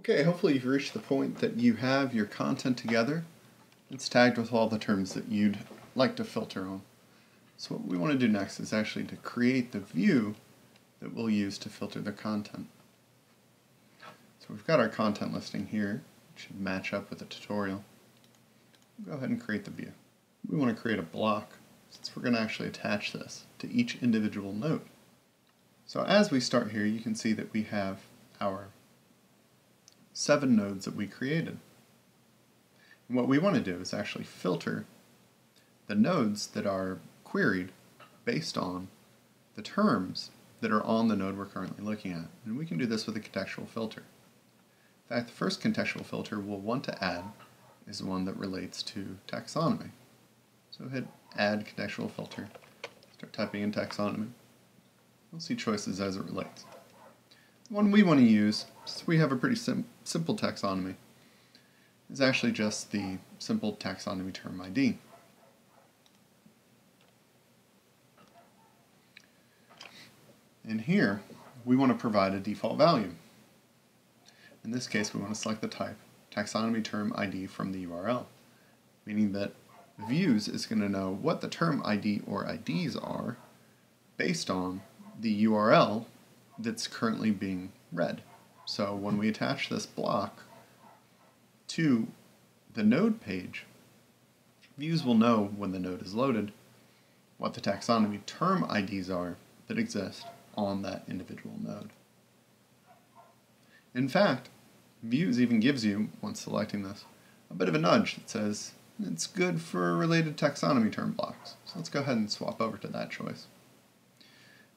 Okay, hopefully you've reached the point that you have your content together. It's tagged with all the terms that you'd like to filter on. So what we want to do next is actually to create the view that we'll use to filter the content. So we've got our content listing here, it should match up with the tutorial. We'll go ahead and create the view. We want to create a block since we're going to actually attach this to each individual node. So as we start here, you can see that we have our seven nodes that we created. And what we want to do is actually filter the nodes that are queried based on the terms that are on the node we're currently looking at. And we can do this with a contextual filter. In fact, the first contextual filter we'll want to add is the one that relates to taxonomy. So hit Add Contextual Filter, start typing in taxonomy. We'll see choices as it relates. The one we want to use, since we have a pretty sim simple taxonomy, It's actually just the simple taxonomy term ID. And here, we want to provide a default value. In this case, we want to select the type, taxonomy term ID from the URL, meaning that views is going to know what the term ID or IDs are based on the URL that's currently being read. So when we attach this block to the node page, views will know when the node is loaded what the taxonomy term IDs are that exist on that individual node. In fact, Views even gives you, once selecting this, a bit of a nudge that says it's good for related taxonomy term blocks. So let's go ahead and swap over to that choice.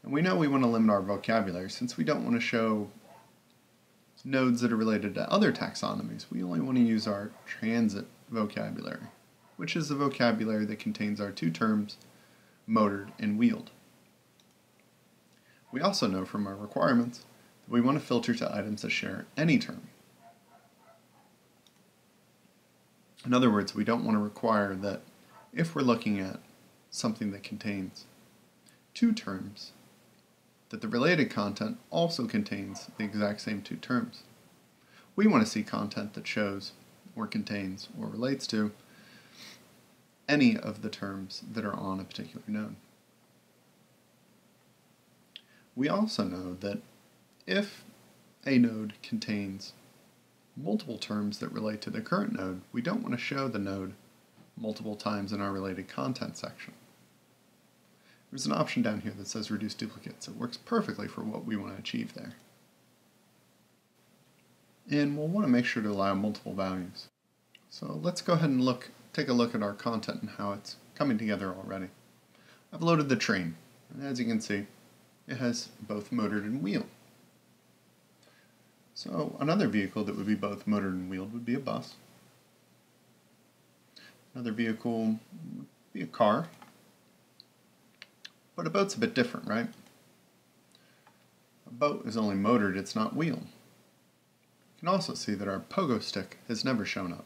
And we know we want to limit our vocabulary since we don't want to show nodes that are related to other taxonomies. We only want to use our transit vocabulary, which is the vocabulary that contains our two terms, motored and wheeled. We also know from our requirements that we want to filter to items that share any term. In other words, we don't want to require that if we're looking at something that contains two terms, that the related content also contains the exact same two terms. We want to see content that shows or contains or relates to any of the terms that are on a particular node. We also know that if a node contains multiple terms that relate to the current node, we don't want to show the node multiple times in our related content section. There's an option down here that says reduce duplicates. It works perfectly for what we want to achieve there. And we'll want to make sure to allow multiple values. So let's go ahead and look, take a look at our content and how it's coming together already. I've loaded the train, and as you can see, it has both motored and wheeled. So another vehicle that would be both motored and wheeled would be a bus. Another vehicle would be a car. But a boat's a bit different, right? A boat is only motored, it's not wheeled. You can also see that our pogo stick has never shown up.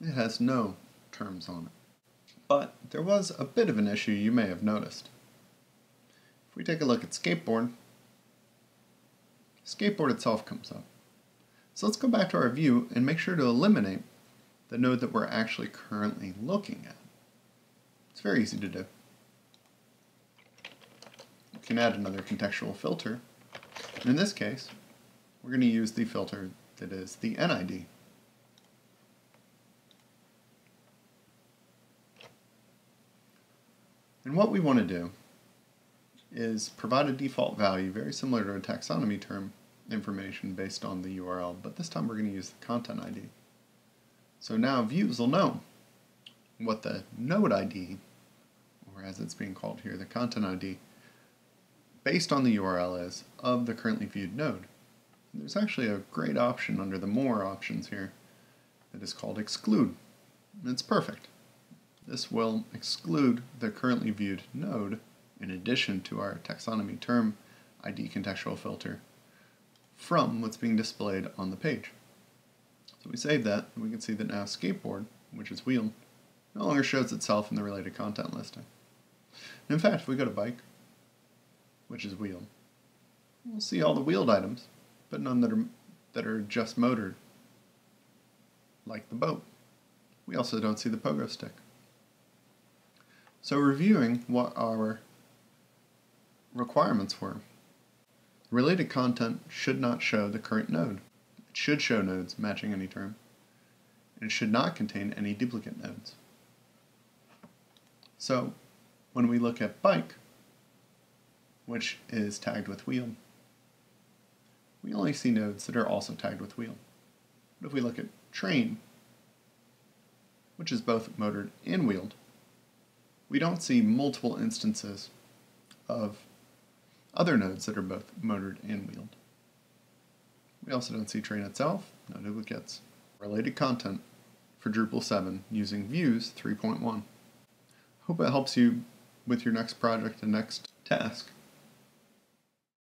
It has no terms on it. But there was a bit of an issue you may have noticed. If we take a look at skateboard, skateboard itself comes up. So let's go back to our view and make sure to eliminate the node that we're actually currently looking at. It's very easy to do. Can add another contextual filter. And in this case, we're going to use the filter that is the NID. And what we want to do is provide a default value very similar to a taxonomy term information based on the URL, but this time we're going to use the content ID. So now views will know what the node ID, or as it's being called here, the content ID, based on the URL is of the currently viewed node. There's actually a great option under the more options here that is called exclude. It's perfect. This will exclude the currently viewed node in addition to our taxonomy term ID contextual filter from what's being displayed on the page. So we save that, and we can see that now skateboard, which is wheel, no longer shows itself in the related content listing. And in fact, if we go to bike, which is wheeled. we'll see all the wheeled items, but none that are that are just motored, like the boat. We also don't see the pogo stick. So reviewing what our requirements were. Related content should not show the current node. It should show nodes matching any term. And it should not contain any duplicate nodes. So when we look at bike, which is tagged with wheel, we only see nodes that are also tagged with wheel. But if we look at train, which is both motored and wheeled, we don't see multiple instances of other nodes that are both motored and wheeled. We also don't see train itself, no duplicates. Related content for Drupal 7 using Views 3.1. Hope it helps you with your next project and next task.